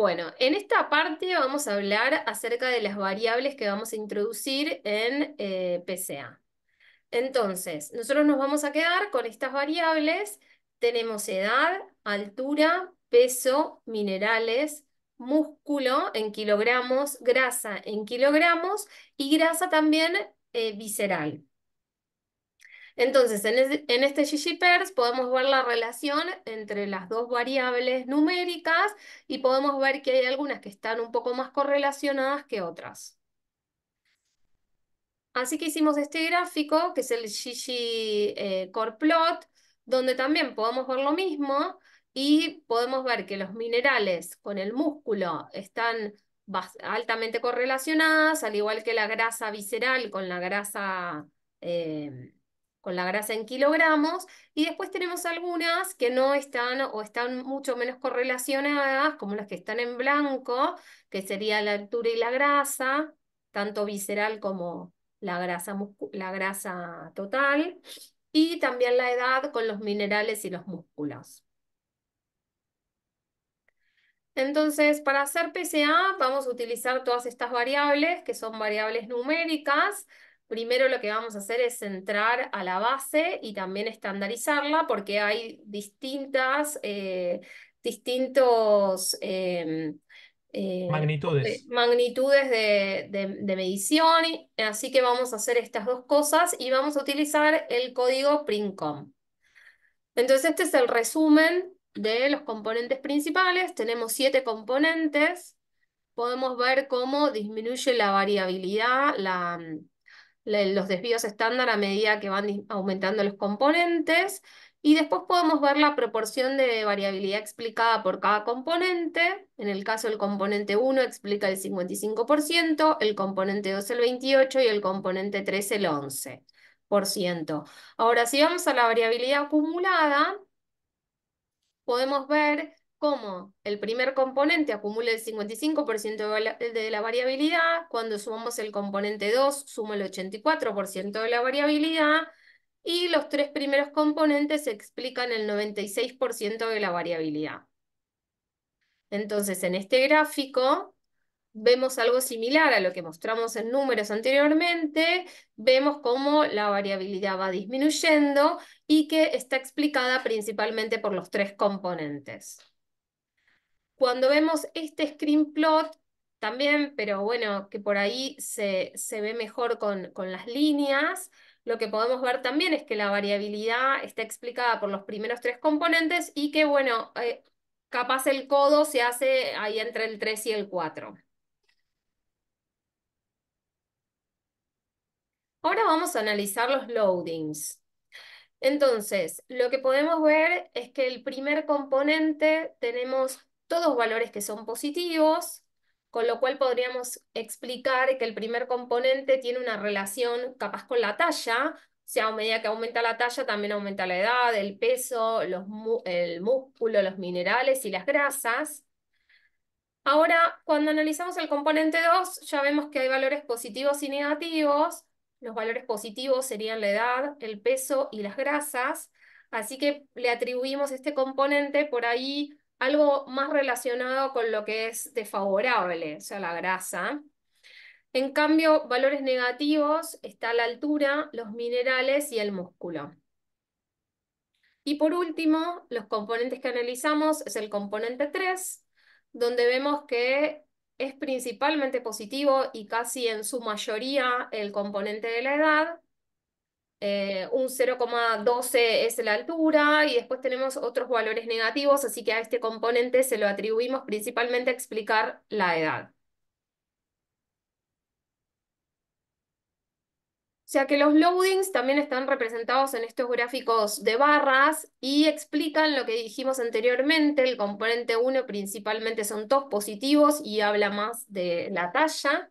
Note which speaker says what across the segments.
Speaker 1: Bueno, en esta parte vamos a hablar acerca de las variables que vamos a introducir en eh, PCA. Entonces, nosotros nos vamos a quedar con estas variables. Tenemos edad, altura, peso, minerales, músculo en kilogramos, grasa en kilogramos y grasa también eh, visceral. Entonces, en, este ggpers podemos ver la relación entre las dos variables numéricas y podemos ver que hay algunas que están un poco más correlacionadas que otras. Así que hicimos este gráfico, que es el GG eh, Core Plot, donde también podemos ver lo mismo y podemos ver que los minerales con el músculo están altamente correlacionadas, al igual que la grasa visceral con la grasa, eh, con la grasa en kilogramos, y después tenemos algunas que no están o están mucho menos correlacionadas, como las que están en blanco, que sería la altura y la grasa, tanto visceral como la grasa, grasa total, y también la edad con los minerales y los músculos. Entonces, para hacer PCA vamos a utilizar todas estas variables, que son variables numéricas. Primero lo que vamos a hacer es entrar a la base y también estandarizarla, porque hay distintas, eh, distintos...
Speaker 2: Em, eh, magnitudes.
Speaker 1: magnitudes de, de, medición, así que vamos a hacer estas dos cosas y vamos a utilizar el código PRINCOM. Entonces este es el resumen de los componentes principales, tenemos siete componentes, podemos ver cómo disminuye la variabilidad, los desvíos estándar a medida que van aumentando los componentes, y después podemos ver la proporción de variabilidad explicada por cada componente. En el caso del componente 1 explica el 55%, el componente 2 el 28% y el componente 3 el 11%. Ahora, si vamos a la variabilidad acumulada, podemos ver cómo el primer componente acumula el 55% de la variabilidad, cuando sumamos el componente 2 suma el 84% de la variabilidad, y los tres primeros componentes explican el 96% de la variabilidad. Entonces, en este gráfico vemos algo similar a lo que mostramos en números anteriormente, vemos cómo la variabilidad va disminuyendo y que está explicada principalmente por los tres componentes. Cuando vemos este screen plot, también, pero bueno, que por ahí se, ve mejor con, con las líneas, lo que podemos ver también es que la variabilidad está explicada por los primeros tres componentes y que, bueno, eh, capaz el codo se hace ahí entre el 3 y el 4. Ahora vamos a analizar los loadings. Entonces, lo que podemos ver es que el primer componente tenemos todos valores que son positivos, con lo cual podríamos explicar que el primer componente tiene una relación capaz con la talla, o sea, a medida que aumenta la talla también aumenta la edad, el peso, el músculo, los minerales y las grasas. Ahora, cuando analizamos el componente 2, ya vemos que hay valores positivos y negativos, los valores positivos serían la edad, el peso y las grasas, así que le atribuimos este componente por ahí algo más relacionado con lo que es desfavorable, o sea, la grasa. En cambio, valores negativos está la altura, los minerales y el músculo. Y por último, los componentes que analizamos es el componente 3, donde vemos que es principalmente positivo y casi en su mayoría el componente de la edad. Eh, un 0,12 es la altura y después tenemos otros valores negativos, así que a este componente se lo atribuimos principalmente a explicar la edad. O sea que los loadings también están representados en estos gráficos de barras y explican lo que dijimos anteriormente. El componente 1 principalmente son todos positivos y habla más de la talla.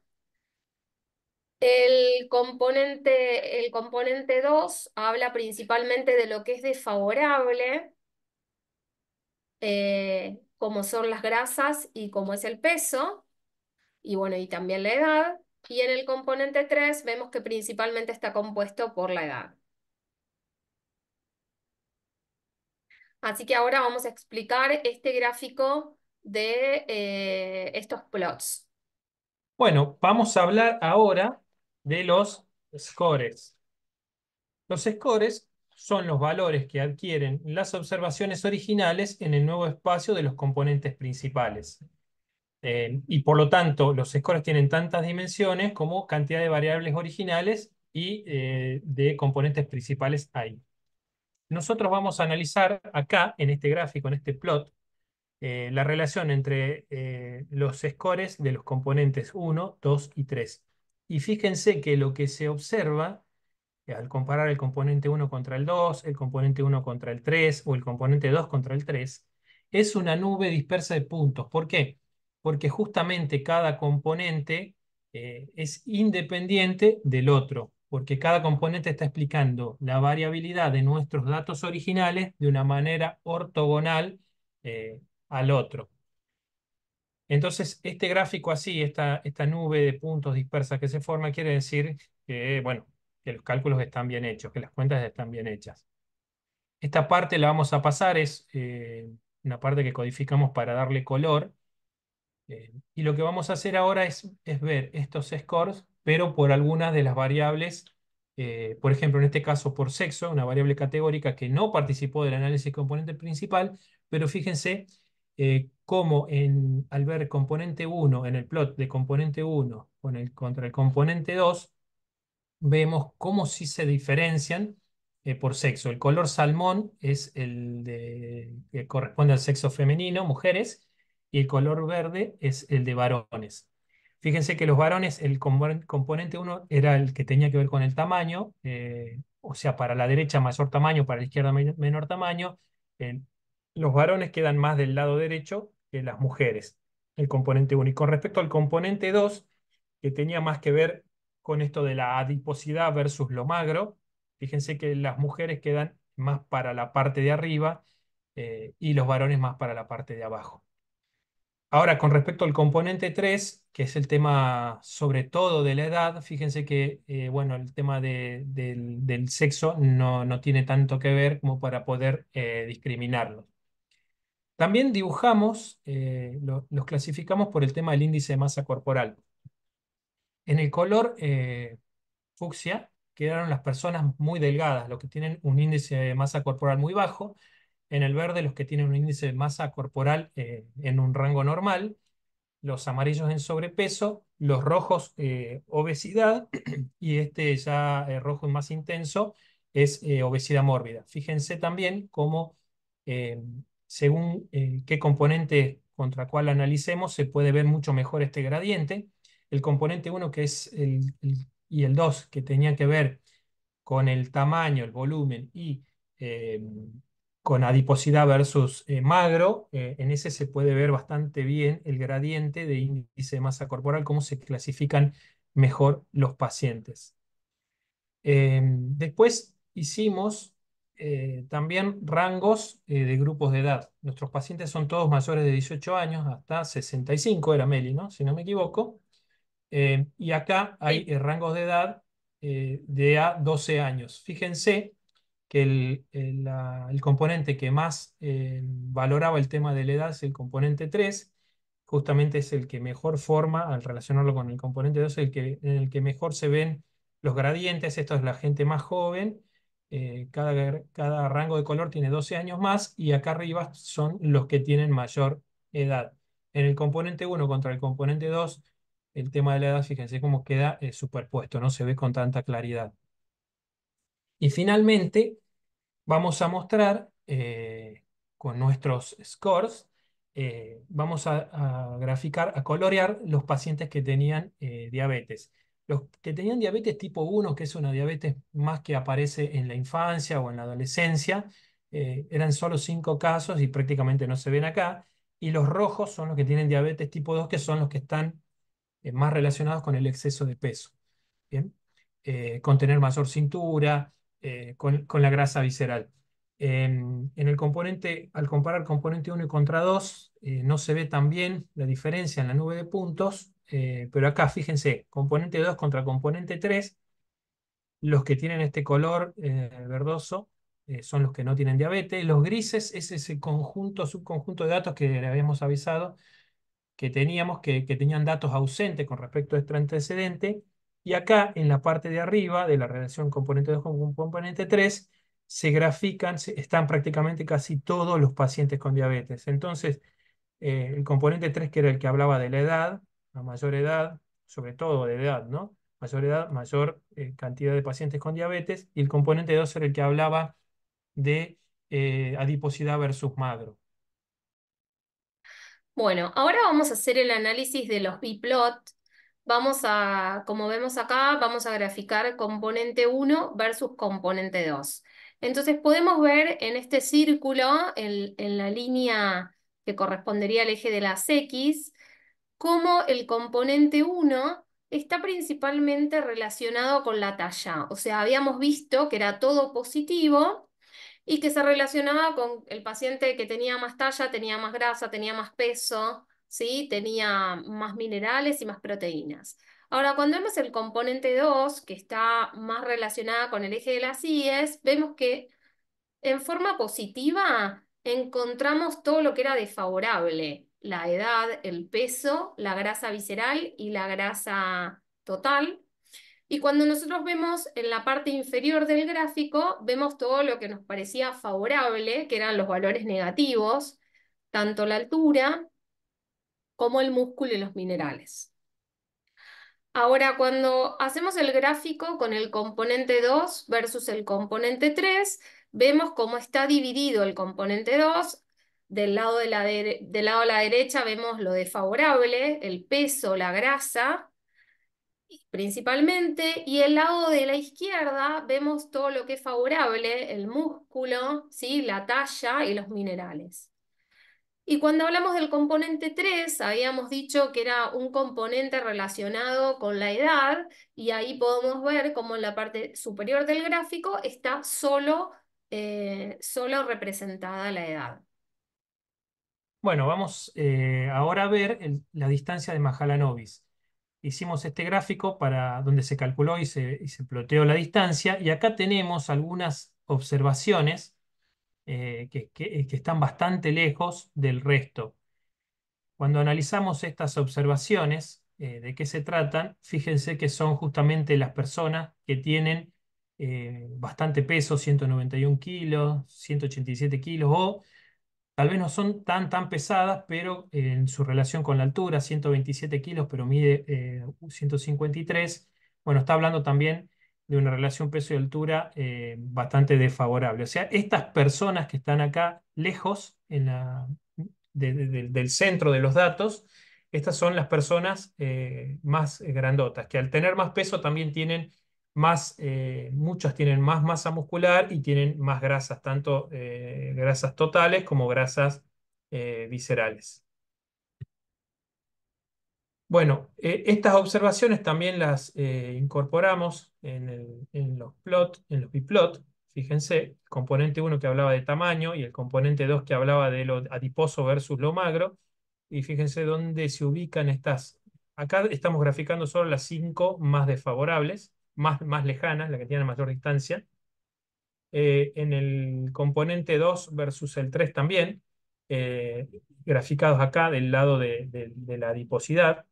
Speaker 1: El componente, el componente 2 habla principalmente de lo que es desfavorable, eh, como son las grasas y cómo es el peso, y bueno, y también la edad. Y en el componente 3 vemos que principalmente está compuesto por la edad. Así que ahora vamos a explicar este gráfico de eh, estos plots.
Speaker 2: Bueno, vamos a hablar ahora de los scores. Los scores son los valores que adquieren las observaciones originales en el nuevo espacio de los componentes principales. Eh, y por lo tanto, los scores tienen tantas dimensiones como cantidad de variables originales y eh, de componentes principales hay. Nosotros vamos a analizar acá, en este gráfico, en este plot, eh, la relación entre los scores de los componentes 1, 2 y 3. Y fíjense que lo que se observa al comparar el componente 1 contra el 2, el componente 1 contra el 3 o el componente 2 contra el 3, es una nube dispersa de puntos. ¿Por qué? Porque justamente cada componente eh, es independiente del otro, porque cada componente está explicando la variabilidad de nuestros datos originales de una manera ortogonal eh, al otro. Entonces, este gráfico así, esta, esta nube de puntos dispersa que se forma, quiere decir que, bueno, que los cálculos están bien hechos, que las cuentas están bien hechas. Esta parte la vamos a pasar, es eh, una parte que codificamos para darle color. Eh, y lo que vamos a hacer ahora es, es, ver estos scores, pero por algunas de las variables, eh, por ejemplo, en este caso por sexo, una variable categórica que no participó del análisis componente principal, pero fíjense cómo en, al ver componente 1 en el plot de componente 1 con el, contra el componente 2, vemos cómo sí se diferencian eh, por sexo. El color salmón es el de, que corresponde al sexo femenino, mujeres, y el color verde es el de varones. Fíjense que los varones, el componente 1 era el que tenía que ver con el tamaño, eh, o sea, para la derecha mayor tamaño, para la izquierda menor tamaño. los varones quedan más del lado derecho que las mujeres, el componente 1. Y con respecto al componente 2, que tenía más que ver con esto de la adiposidad versus lo magro. Fíjense que las mujeres quedan más para la parte de arriba eh, y los varones más para la parte de abajo. Ahora, con respecto al componente 3, que es el tema sobre todo de la edad, fíjense que, eh, bueno, el tema del, sexo no, tiene tanto que ver como para poder eh, discriminarlo. También dibujamos, los clasificamos por el tema del índice de masa corporal. En el color eh, fucsia quedaron las personas muy delgadas, los que tienen un índice de masa corporal muy bajo. En el verde, los que tienen un índice de masa corporal eh, en un rango normal. Los amarillos en sobrepeso, los rojos eh, obesidad y este ya rojo y más intenso es obesidad mórbida. Fíjense también cómo según qué componente contra cuál analicemos se puede ver mucho mejor este gradiente el componente 1 que es el, y el 2 que tenía que ver con el tamaño, el volumen y eh, con adiposidad versus eh, magro, eh, en ese se puede ver bastante bien el gradiente de índice de masa corporal, cómo se clasifican mejor los pacientes. después hicimos también rangos de grupos de edad. Nuestros pacientes son todos mayores de 18 años hasta 65, era Meli, ¿no? Si no me equivoco. Eh, y acá hay eh, rangos de edad eh, de a 12 años. Fíjense que el, el, componente que más valoraba el tema de la edad es el componente 3, justamente es el que mejor forma, al relacionarlo con el componente 2, el que, en el que mejor se ven los gradientes, esto es la gente más joven, cada, cada rango de color tiene 12 años más y acá arriba son los que tienen mayor edad. En el componente 1 contra el componente 2 el tema de la edad, fíjense cómo queda eh, superpuesto, no se ve con tanta claridad. Y finalmente, vamos a mostrar eh, con nuestros scores, eh, vamos a, graficar, a colorear los pacientes que tenían diabetes. Los que tenían diabetes tipo 1, que es una diabetes más que aparece en la infancia o en la adolescencia, eran solo 5 casos y prácticamente no se ven acá. Y los rojos son los que tienen diabetes tipo 2, que son los que están eh, más relacionados con el exceso de peso, ¿bien? Eh, con tener mayor cintura, eh, con, la grasa visceral. En, el componente, al comparar componente 1 y contra 2, no se ve tan bien la diferencia en la nube de puntos, pero acá fíjense, componente 2 contra componente 3, los que tienen este color verdoso eh, son los que no tienen diabetes. Los grises es ese conjunto, subconjunto de datos que le habíamos avisado que teníamos, que, que tenían datos ausentes con respecto a este antecedente. Y acá, en la parte de arriba de la relación componente 2 con componente 3, se grafican, están prácticamente casi todos los pacientes con diabetes. Entonces, eh, el componente 3, que era el que hablaba de la edad, la mayor edad, sobre todo de edad, ¿no? Mayor edad, mayor eh, cantidad de pacientes con diabetes, y el componente 2 era el que hablaba de eh, adiposidad versus magro.
Speaker 1: Bueno, ahora vamos a hacer el análisis de los biplot. Vamos a, como vemos acá, vamos a graficar componente 1 versus componente 2. Entonces podemos ver en este círculo, en la línea que correspondería al eje de las X, cómo el componente 1 está principalmente relacionado con la talla. O sea, habíamos visto que era todo positivo y que se relacionaba con el paciente que tenía más talla, tenía más grasa, tenía más peso, ¿sí? tenía más minerales y más proteínas. Ahora, cuando vemos el componente 2, que está más relacionada con el eje de las IES, vemos que en forma positiva encontramos todo lo que era desfavorable, la edad, el peso, la grasa visceral y la grasa total. Y cuando nosotros vemos en la parte inferior del gráfico, vemos todo lo que nos parecía favorable, que eran los valores negativos, tanto la altura como el músculo y los minerales. Ahora, cuando hacemos el gráfico con el componente 2 versus el componente 3, vemos cómo está dividido el componente 2. Del lado de la, del lado la derecha vemos lo desfavorable, el peso, la grasa, principalmente, y el lado de la izquierda vemos todo lo que es favorable, el músculo, ¿sí? la talla y los minerales. Y cuando hablamos del componente 3, habíamos dicho que era un componente relacionado con la edad, y ahí podemos ver cómo en la parte superior del gráfico está solo, eh, solo representada la edad.
Speaker 2: Bueno, vamos eh, ahora a ver la distancia de Mahalanobis. Hicimos este gráfico para donde se calculó y se, ploteó la distancia, y acá tenemos algunas observaciones eh, que, están bastante lejos del resto. Cuando analizamos estas observaciones, eh, ¿de qué se tratan? Fíjense que son justamente las personas que tienen bastante peso, 191 kilos, 187 kilos, o tal vez no son tan, tan pesadas, pero en su relación con la altura, 127 kilos, pero mide 153, bueno, está hablando también de una relación peso y altura eh, bastante desfavorable. O sea, estas personas que están acá lejos en la, del centro de los datos, estas son las personas eh, más grandotas, que al tener más peso también tienen más, eh, muchas tienen más masa muscular y tienen más grasas, tanto grasas totales como grasas viscerales. Bueno, eh, estas observaciones también las eh, incorporamos en, los plot, en los biplot. Fíjense, componente 1 que hablaba de tamaño y el componente 2 que hablaba de lo adiposo versus lo magro. Y fíjense dónde se ubican estas. Acá estamos graficando solo las 5 más desfavorables, más, más lejanas, las que tienen mayor distancia. Eh, en el componente 2 versus el 3 también, graficados acá del lado de la adiposidad.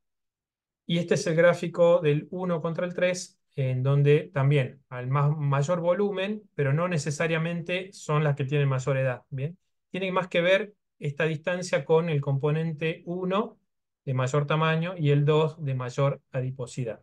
Speaker 2: Y este es el gráfico del 1 contra el 3, en donde también al mayor volumen, pero no necesariamente son las que tienen mayor edad. ¿bien? Tiene más que ver esta distancia con el componente 1 de mayor tamaño y el 2 de mayor adiposidad.